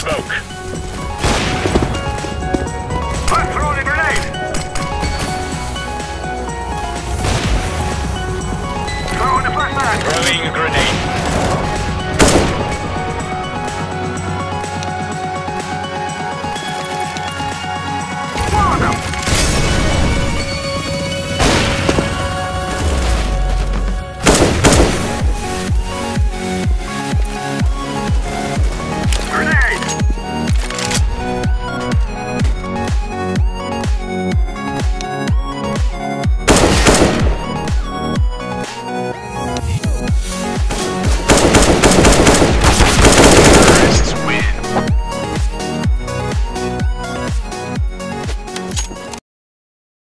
smoke.